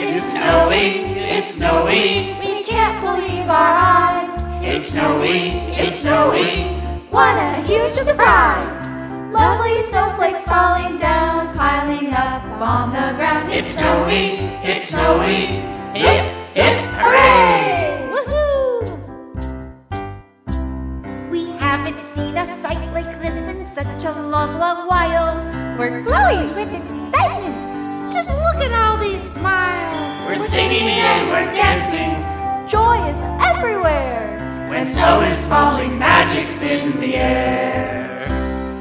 It's snowy, it's snowy. We can't believe our eyes. It's snowy, it's snowy. What a huge surprise! Lovely snowflakes falling down, piling up on the ground. It's snowy, it's snowy. Hip, hip, hooray! Woohoo! We haven't seen a sight like this in such a long, long while. We're glowing with excitement. Singing and we're dancing. Joy is everywhere. When snow is falling, magic's in the air.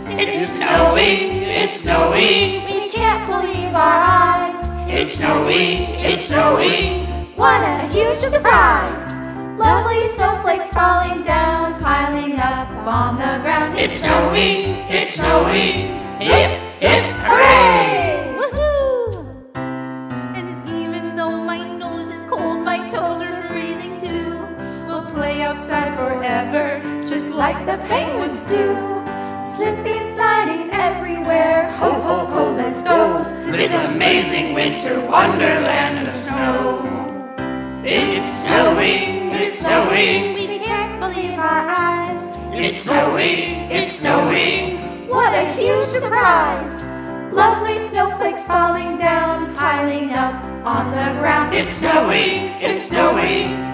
It's snowy, it's snowy. We can't believe our eyes. It's snowy, it's snowy. What a huge surprise! Lovely snowflakes falling down, piling up on the ground. It's snowy, it's snowy. Hip, hip, outside forever, just like the penguins do. Slipping, sliding everywhere. Ho, ho, ho, let's go. This amazing winter wonderland of snow. It's snowing, it's snowing. We can't believe our eyes. It's snowing, it's snowing. What a huge surprise! Lovely snowflakes falling down, piling up on the ground. It's snowing, it's snowy.